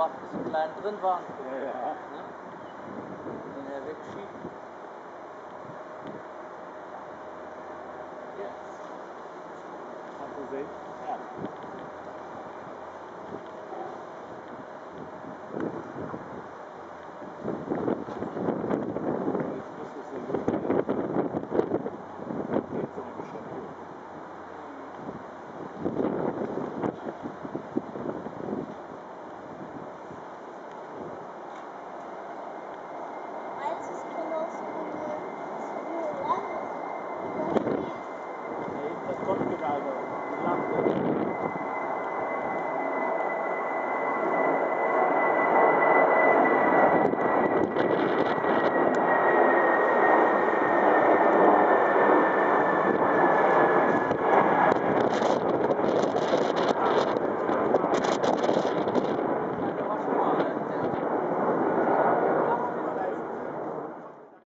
gemacht, bis die Kleinen drin waren. Ja, ja. Ne? Den er wegschiebt. Hast du sehen? Thank you.